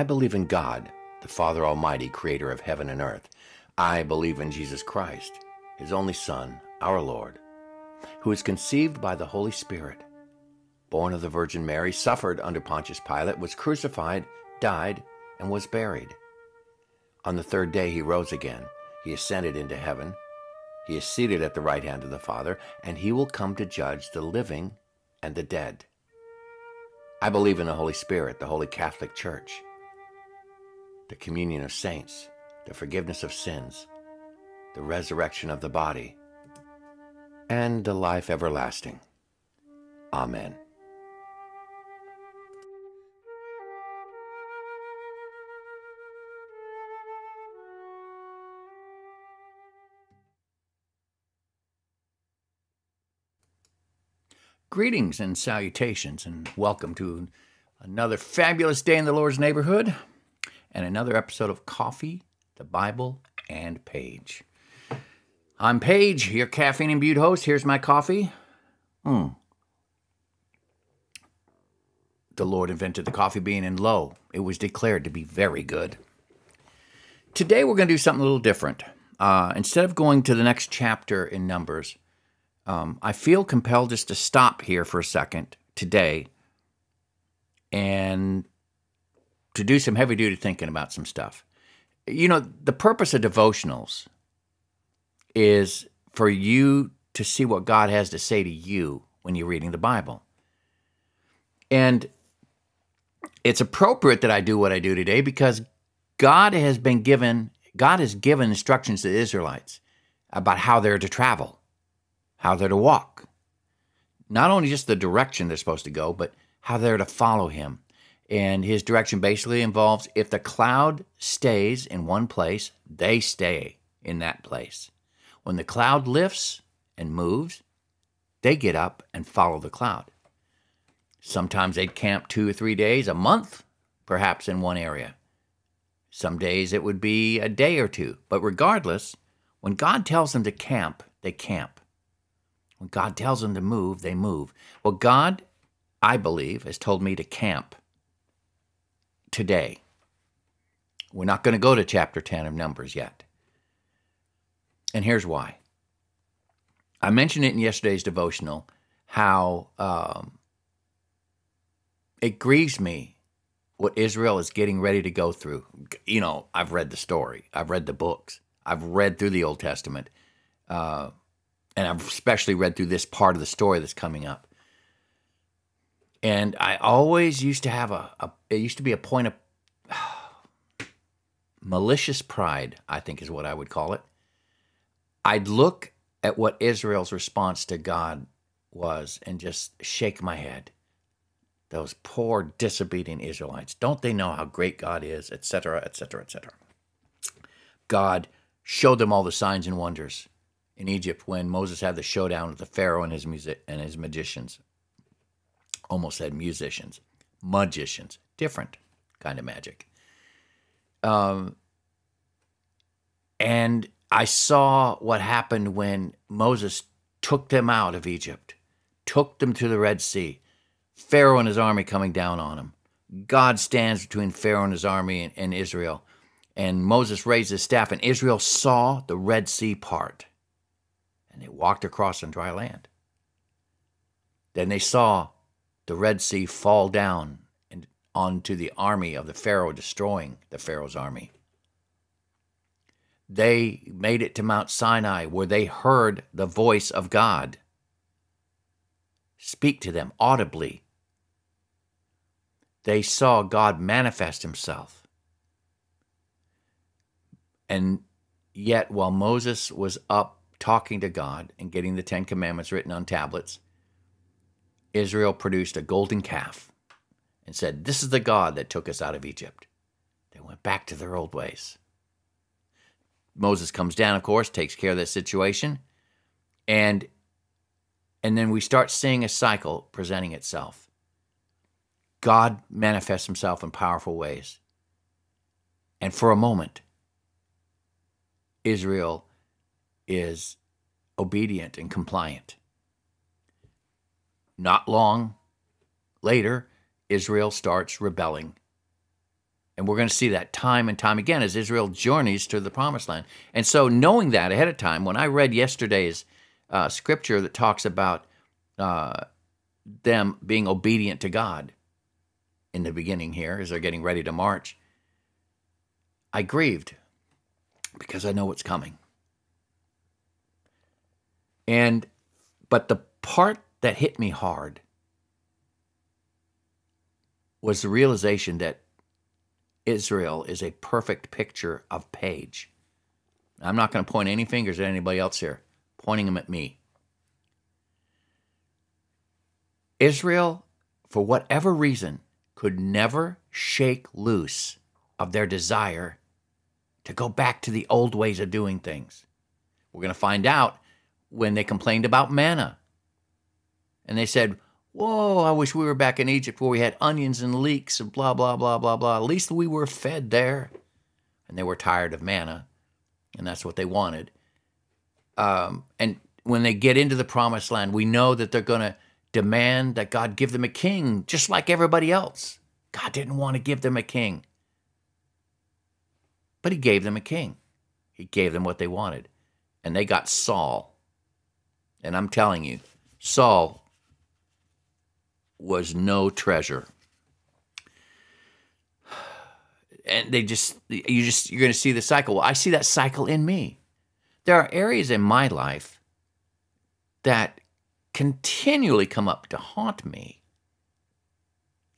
I believe in God, the Father Almighty, creator of heaven and earth. I believe in Jesus Christ, his only Son, our Lord, who was conceived by the Holy Spirit, born of the Virgin Mary, suffered under Pontius Pilate, was crucified, died, and was buried. On the third day he rose again. He ascended into heaven. He is seated at the right hand of the Father, and he will come to judge the living and the dead. I believe in the Holy Spirit, the Holy Catholic Church, the communion of saints, the forgiveness of sins, the resurrection of the body, and the life everlasting. Amen. Greetings and salutations, and welcome to another fabulous day in the Lord's neighborhood and another episode of Coffee, the Bible, and Paige. I'm Paige, your caffeine imbued host. Here's my coffee. Mm. The Lord invented the coffee bean, and lo, it was declared to be very good. Today, we're going to do something a little different. Uh, instead of going to the next chapter in Numbers, um, I feel compelled just to stop here for a second today and to do some heavy duty thinking about some stuff. You know, the purpose of devotionals is for you to see what God has to say to you when you're reading the Bible. And it's appropriate that I do what I do today because God has been given God has given instructions to the Israelites about how they're to travel how they're to walk. Not only just the direction they're supposed to go, but how they're to follow him. And his direction basically involves if the cloud stays in one place, they stay in that place. When the cloud lifts and moves, they get up and follow the cloud. Sometimes they'd camp two or three days, a month, perhaps in one area. Some days it would be a day or two. But regardless, when God tells them to camp, they camp. When God tells them to move, they move. Well, God, I believe, has told me to camp today. We're not going to go to chapter 10 of Numbers yet. And here's why. I mentioned it in yesterday's devotional how um, it grieves me what Israel is getting ready to go through. You know, I've read the story, I've read the books, I've read through the Old Testament. Uh, and I've especially read through this part of the story that's coming up. And I always used to have a, a it used to be a point of malicious pride, I think is what I would call it. I'd look at what Israel's response to God was and just shake my head. Those poor disobedient Israelites. Don't they know how great God is, etc., etc., etc. God showed them all the signs and wonders in Egypt when Moses had the showdown with the Pharaoh and his music and his magicians. Almost said musicians, magicians, different kind of magic. Um, and I saw what happened when Moses took them out of Egypt, took them to the Red Sea. Pharaoh and his army coming down on him. God stands between Pharaoh and his army and, and Israel. And Moses raised his staff, and Israel saw the Red Sea part and they walked across on dry land. Then they saw the Red Sea fall down and onto the army of the Pharaoh, destroying the Pharaoh's army. They made it to Mount Sinai, where they heard the voice of God speak to them audibly. They saw God manifest himself. And yet, while Moses was up talking to God and getting the Ten Commandments written on tablets, Israel produced a golden calf and said, This is the God that took us out of Egypt. They went back to their old ways. Moses comes down, of course, takes care of that situation, and and then we start seeing a cycle presenting itself. God manifests himself in powerful ways. And for a moment, Israel is obedient and compliant. Not long later, Israel starts rebelling And we're going to see that time and time again as Israel journeys to the promised land. And so, knowing that ahead of time, when I read yesterday's uh, scripture that talks about uh, them being obedient to God in the beginning here as they're getting ready to march, I grieved because I know what's coming. And, but the part that hit me hard was the realization that Israel is a perfect picture of Paige. I'm not going to point any fingers at anybody else here, pointing them at me. Israel, for whatever reason, could never shake loose of their desire to go back to the old ways of doing things. We're going to find out when they complained about manna. And they said, Whoa, I wish we were back in Egypt where we had onions and leeks and blah, blah, blah, blah, blah. At least we were fed there. And they were tired of manna, and that's what they wanted. Um, and when they get into the promised land, we know that they're going to demand that God give them a king, just like everybody else. God didn't want to give them a king, but He gave them a king. He gave them what they wanted. And they got Saul. And I'm telling you, Saul was no treasure. And they just, you just, you're going to see the cycle. Well, I see that cycle in me. There are areas in my life that continually come up to haunt me.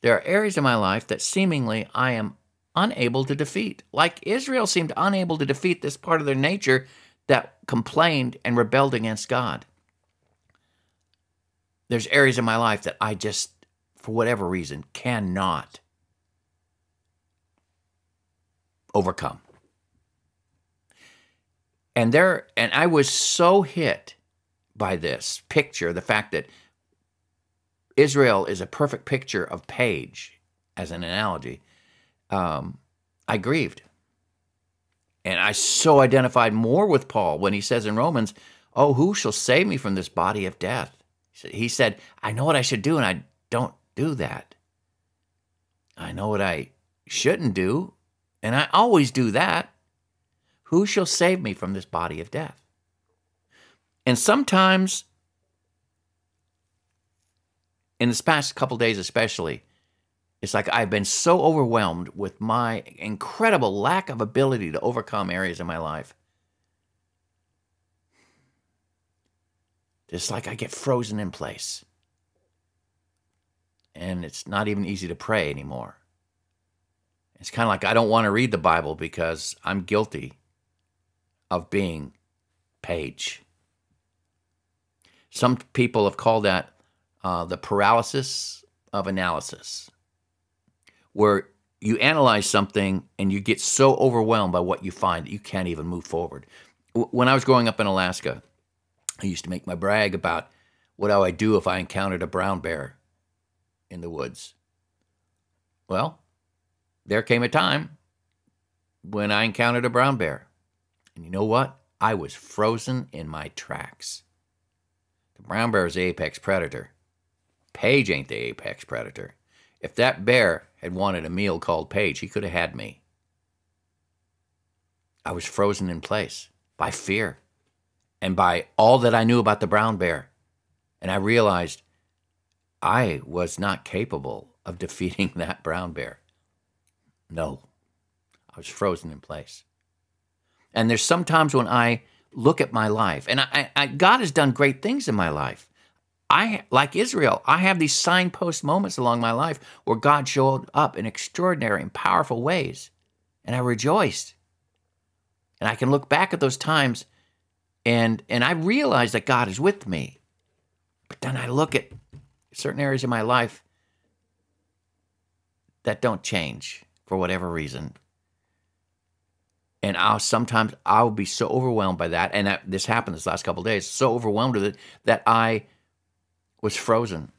There are areas in my life that seemingly I am unable to defeat. Like Israel seemed unable to defeat this part of their nature that complained and rebelled against God. There's areas in my life that I just, for whatever reason, cannot overcome. And there, and I was so hit by this picture, the fact that Israel is a perfect picture of Paige as an analogy. Um, I grieved. And I so identified more with Paul when he says in Romans, Oh, who shall save me from this body of death? He said, I know what I should do, and I don't do that. I know what I shouldn't do, and I always do that. Who shall save me from this body of death? And sometimes, in this past couple days especially, it's like I've been so overwhelmed with my incredible lack of ability to overcome areas in my life It's like I get frozen in place. And it's not even easy to pray anymore. It's kind of like I don't want to read the Bible because I'm guilty of being Paige. Some people have called that uh, the paralysis of analysis, where you analyze something and you get so overwhelmed by what you find that you can't even move forward. When I was growing up in Alaska, I used to make my brag about what do I do if I encountered a brown bear in the woods. Well, there came a time when I encountered a brown bear. And you know what? I was frozen in my tracks. The brown bear is the apex predator. Paige ain't the apex predator. If that bear had wanted a meal called Paige, he could have had me. I was frozen in place by fear and by all that I knew about the brown bear. And I realized I was not capable of defeating that brown bear. No, I was frozen in place. And there's sometimes when I look at my life, and I, I, God has done great things in my life. I, like Israel, I have these signpost moments along my life where God showed up in extraordinary and powerful ways, and I rejoiced. And I can look back at those times and and I realize that God is with me. But then I look at certain areas of my life that don't change for whatever reason. And I'll sometimes I'll be so overwhelmed by that, and that, this happened this last couple days. So overwhelmed with it that I was frozen.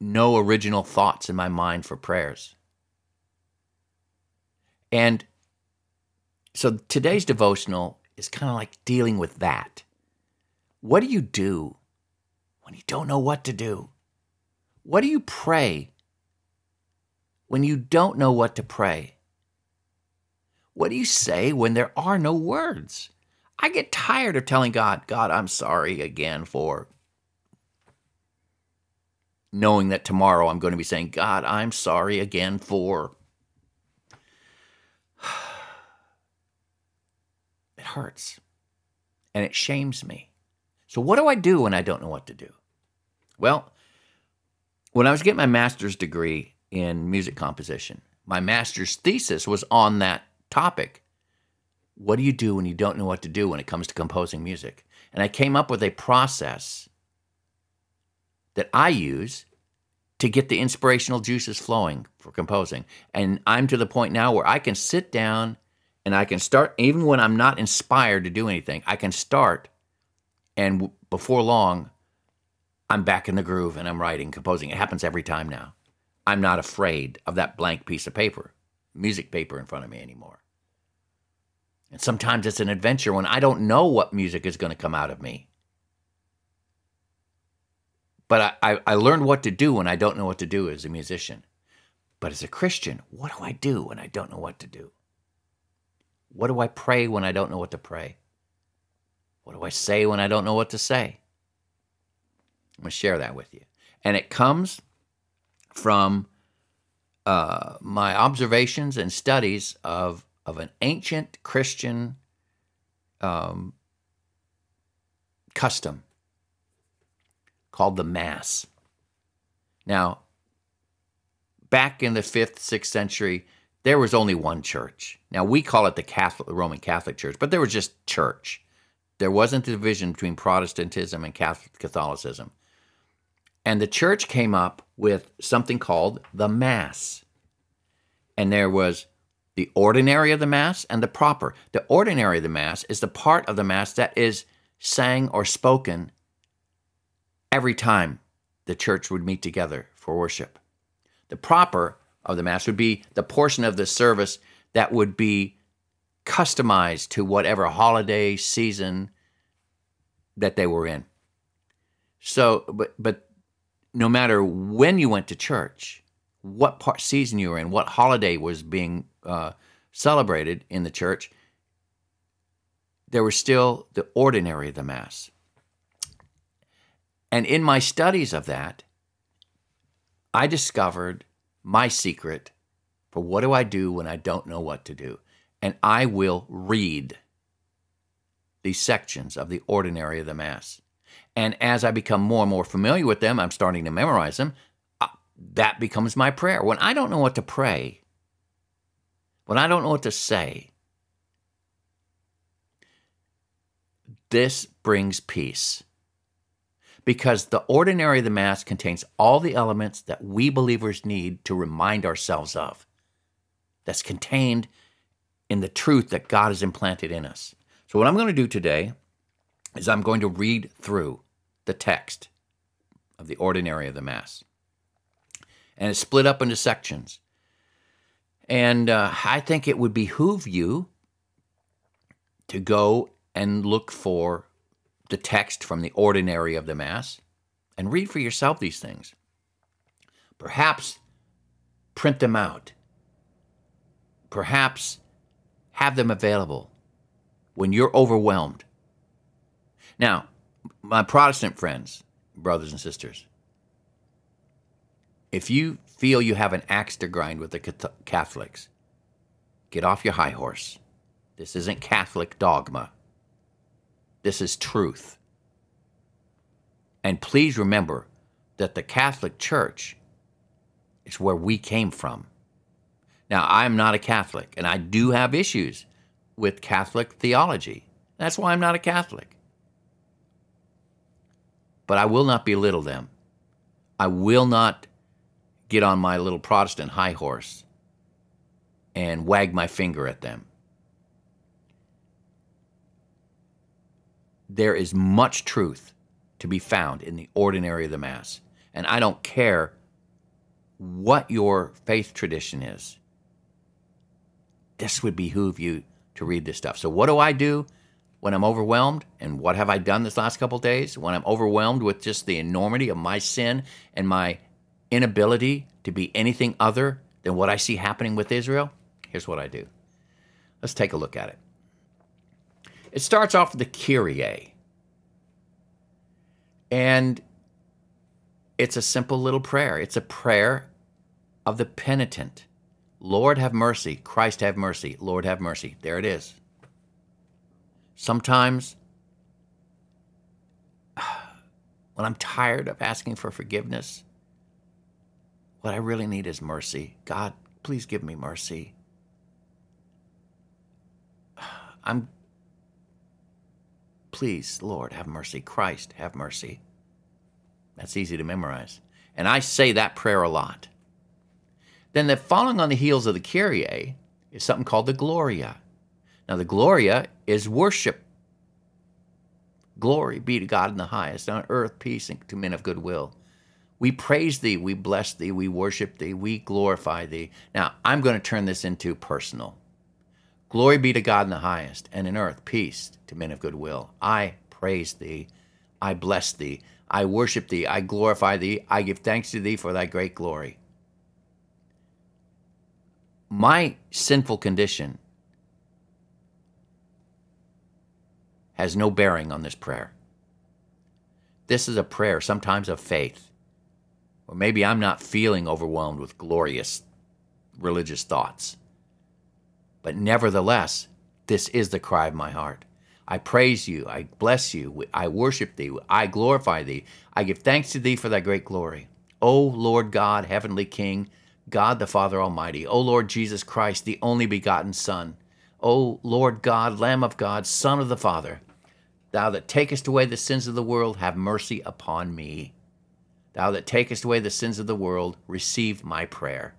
No original thoughts in my mind for prayers. And so today's devotional is kind of like dealing with that. What do you do when you don't know what to do? What do you pray when you don't know what to pray? What do you say when there are no words? I get tired of telling God, God, I'm sorry again for knowing that tomorrow I'm going to be saying, God, I'm sorry again for. It hurts and it shames me. So, what do I do when I don't know what to do? Well, when I was getting my master's degree in music composition, my master's thesis was on that topic. What do you do when you don't know what to do when it comes to composing music? And I came up with a process that I use to get the inspirational juices flowing for composing. And I'm to the point now where I can sit down and I can start, even when I'm not inspired to do anything, I can start. And before long, I'm back in the groove and I'm writing, composing. It happens every time now. I'm not afraid of that blank piece of paper, music paper in front of me anymore. And sometimes it's an adventure when I don't know what music is going to come out of me. But I, I, I learned what to do when I don't know what to do as a musician. But as a Christian, what do I do when I don't know what to do? What do I pray when I don't know what to pray? What do I say when I don't know what to say? I'm going to share that with you. And it comes from uh, my observations and studies of, of an ancient Christian um, custom called the Mass. Now, back in the fifth, sixth century, there was only one church. Now we call it the Catholic, the Roman Catholic Church, but there was just church. There wasn't a division between Protestantism and Catholicism. And the church came up with something called the Mass. And there was the ordinary of the Mass and the proper. The ordinary of the Mass is the part of the Mass that is sang or spoken every time the church would meet together for worship. The proper of the Mass would be the portion of the service that would be customized to whatever holiday season that they were in. So, but, but no matter when you went to church, what part season you were in, what holiday was being uh, celebrated in the church, there was still the ordinary of the Mass. And in my studies of that, I discovered my secret for what do I do when I don't know what to do. And I will read these sections of the ordinary of the Mass. And as I become more and more familiar with them, I'm starting to memorize them. Uh, that becomes my prayer. When I don't know what to pray, when I don't know what to say, this brings peace. Because the ordinary of the Mass contains all the elements that we believers need to remind ourselves of. That's contained in the truth that God has implanted in us. So, what I'm going to do today is I'm going to read through the text of the ordinary of the Mass. And it's split up into sections. And uh, I think it would behoove you to go and look for the text from the ordinary of the Mass and read for yourself these things. Perhaps print them out. Perhaps have them available when you're overwhelmed. Now, my Protestant friends, brothers and sisters, if you feel you have an axe to grind with the Catholics, get off your high horse. This isn't Catholic dogma. This is truth. And please remember that the Catholic Church is where we came from. Now, I'm not a Catholic, and I do have issues with Catholic theology. That's why I'm not a Catholic but I will not belittle them. I will not get on my little Protestant high horse and wag my finger at them. There is much truth to be found in the ordinary of the Mass. And I don't care what your faith tradition is. This would behoove you to read this stuff. So, what do I do? when I'm overwhelmed, and what have I done this last couple days? When I'm overwhelmed with just the enormity of my sin and my inability to be anything other than what I see happening with Israel, here's what I do. Let's take a look at it. It starts off with the Kyrie. And it's a simple little prayer. It's a prayer of the penitent. Lord have mercy. Christ have mercy. Lord have mercy. There it is. Sometimes, when I'm tired of asking for forgiveness, what I really need is mercy. God, please give me mercy. I'm, please, Lord, have mercy. Christ, have mercy. That's easy to memorize. And I say that prayer a lot. Then the following on the heels of the Kyrie is something called the Gloria. Now, the Gloria is worship. Glory be to God in the highest, on earth peace and to men of good will. We praise thee, we bless thee, we worship thee, we glorify thee. Now, I'm going to turn this into personal. Glory be to God in the highest, and in earth peace to men of good will. I praise thee, I bless thee, I worship thee, I glorify thee, I give thanks to thee for thy great glory. My sinful condition has no bearing on this prayer. This is a prayer, sometimes of faith. Or maybe I'm not feeling overwhelmed with glorious religious thoughts. But nevertheless, this is the cry of my heart. I praise you, I bless you, I worship thee, I glorify thee, I give thanks to thee for thy great glory. O Lord God, heavenly King, God the Father Almighty, O Lord Jesus Christ, the only begotten Son, O Lord God, Lamb of God, Son of the Father, thou that takest away the sins of the world, have mercy upon me. Thou that takest away the sins of the world, receive my prayer.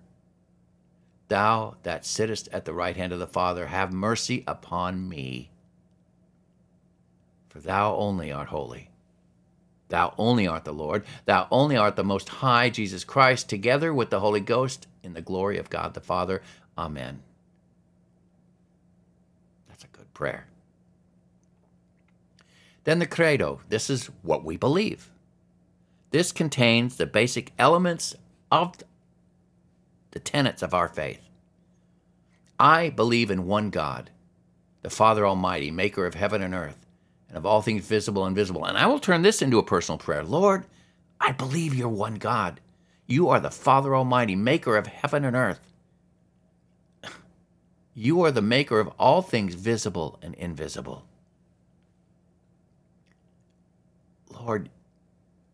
Thou that sittest at the right hand of the Father, have mercy upon me. For thou only art holy. Thou only art the Lord. Thou only art the Most High, Jesus Christ, together with the Holy Ghost, in the glory of God the Father. Amen. That's a good prayer. Then the Credo. This is what we believe. This contains the basic elements of the tenets of our faith. I believe in one God, the Father Almighty, maker of heaven and earth, and of all things visible and invisible. And I will turn this into a personal prayer. Lord, I believe you're one God. You are the Father Almighty, maker of heaven and earth. You are the maker of all things visible and invisible. Lord,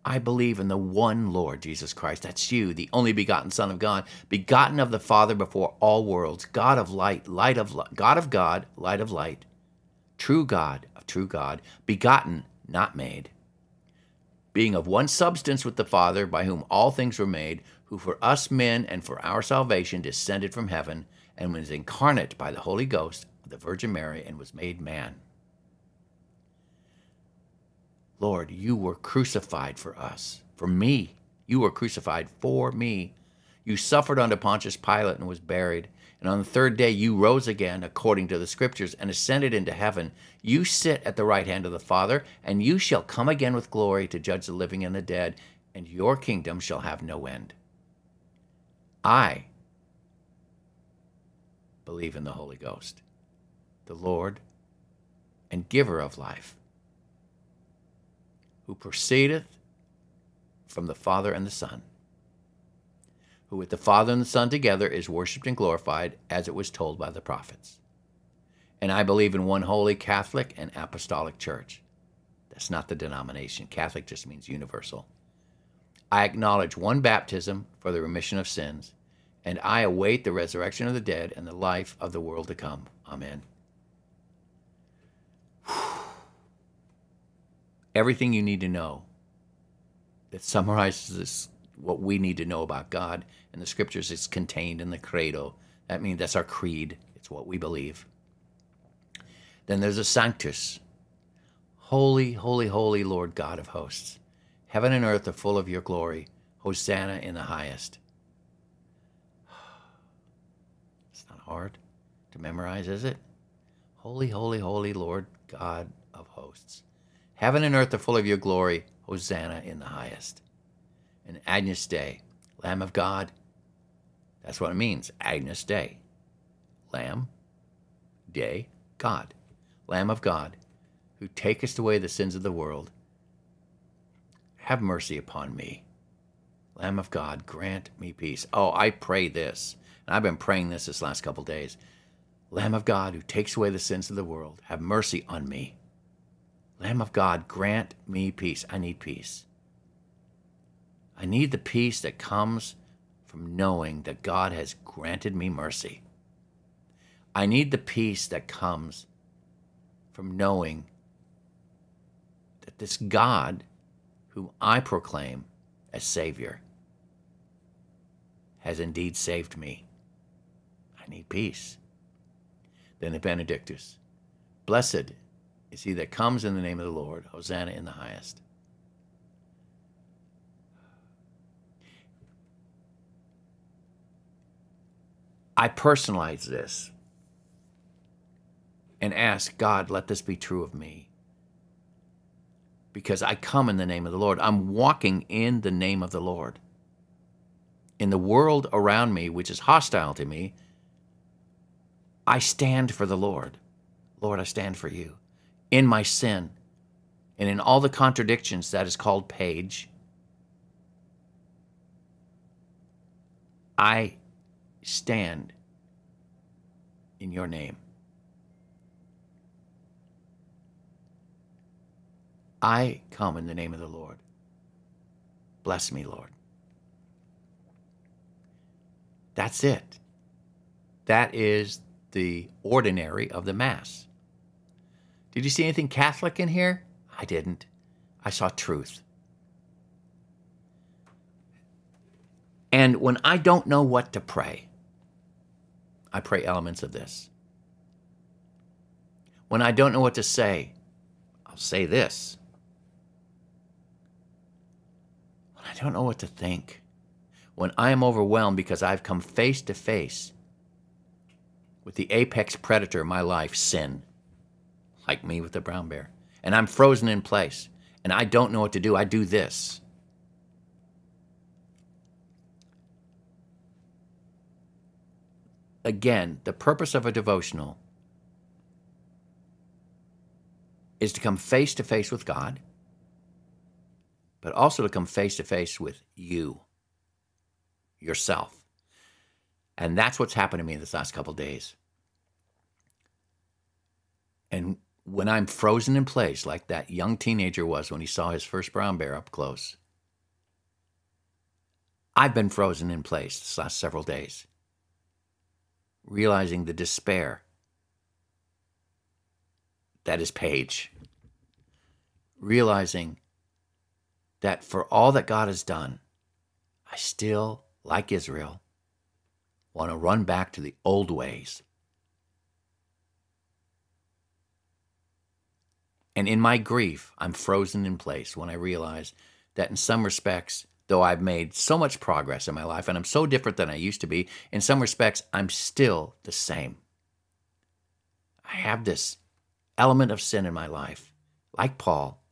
I believe in the one Lord Jesus Christ. That's you, the only begotten Son of God, begotten of the Father before all worlds, God of light, light of God of God, light of light, true God of true God, begotten, not made, being of one substance with the Father, by whom all things were made, who for us men and for our salvation descended from heaven, and was incarnate by the Holy Ghost of the Virgin Mary, and was made man. Lord, you were crucified for us, for me. You were crucified for me. You suffered under Pontius Pilate and was buried. And on the third day you rose again, according to the Scriptures, and ascended into heaven. You sit at the right hand of the Father, and you shall come again with glory to judge the living and the dead, and your kingdom shall have no end. I believe in the Holy Ghost, the Lord and giver of life who proceedeth from the Father and the Son, who with the Father and the Son together is worshipped and glorified as it was told by the prophets. And I believe in one holy Catholic and apostolic church. That's not the denomination. Catholic just means universal. I acknowledge one baptism for the remission of sins, and I await the resurrection of the dead and the life of the world to come. Amen. everything you need to know that summarizes this, what we need to know about God and the scriptures is contained in the credo. That means that's our creed. It's what we believe. Then there's a sanctus. Holy, holy, holy Lord God of hosts. Heaven and earth are full of your glory. Hosanna in the highest. It's not hard to memorize, is it? Holy, holy, holy Lord God of hosts. Heaven and earth are full of your glory. Hosanna in the highest. And Agnus Dei, Lamb of God, That's what it means. Agnus Dei. Lamb, Dei, God. Lamb of God, who takest away the sins of the world. Have mercy upon me. Lamb of God, grant me peace. Oh, I pray this, and I've been praying this this last couple days. Lamb of God, who takes away the sins of the world, have mercy on me. Lamb of God, grant me peace. I need peace. I need the peace that comes from knowing that God has granted me mercy. I need the peace that comes from knowing that this God, whom I proclaim as Savior, has indeed saved me. I need peace. Then the Benedictus. Blessed is he that comes in the name of the Lord. Hosanna in the highest. I personalize this and ask God, let this be true of me. Because I come in the name of the Lord. I'm walking in the name of the Lord. In the world around me, which is hostile to me, I stand for the Lord. Lord, I stand for you. In my sin and in all the contradictions that is called Paige, I stand in your name. I come in the name of the Lord. Bless me, Lord. That's it. That is the ordinary of the Mass. Did you see anything Catholic in here? I didn't. I saw truth. And when I don't know what to pray, I pray elements of this. When I don't know what to say, I'll say this. When I don't know what to think, when I am overwhelmed because I've come face to face with the apex predator of my life, sin, like me with the brown bear, and I'm frozen in place and I don't know what to do, I do this. Again, the purpose of a devotional is to come face to face with God, but also to come face to face with you, yourself. And that's what's happened to me in this last couple days. And when I'm frozen in place, like that young teenager was when he saw his first brown bear up close, I've been frozen in place this last several days realizing the despair that is Paige, realizing that for all that God has done, I still, like Israel, want to run back to the old ways. And in my grief, I'm frozen in place when I realize that in some respects, though I've made so much progress in my life and I'm so different than I used to be, in some respects, I'm still the same. I have this element of sin in my life, like Paul.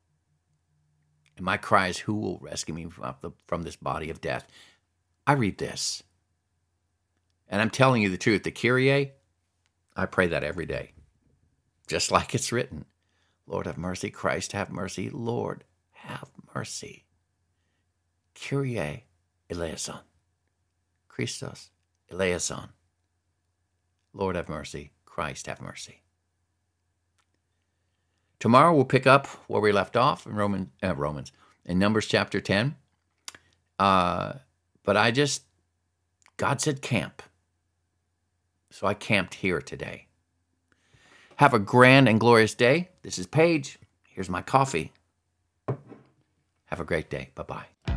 And my cry is, Who will rescue me from this body of death? I read this. And I'm telling you the truth. The Kyrie, I pray that every day, just like it's written Lord, have mercy. Christ, have mercy. Lord, have mercy. Kyrie eleison. Christos eleison. Lord have mercy. Christ have mercy. Tomorrow we'll pick up where we left off in Roman, uh, Romans, in Numbers chapter 10. Uh, but I just, God said camp. So I camped here today. Have a grand and glorious day. This is Paige. Here's my coffee. Have a great day. Bye bye.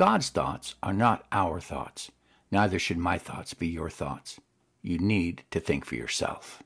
God's thoughts are not our thoughts. Neither should my thoughts be your thoughts. you need to think for yourself.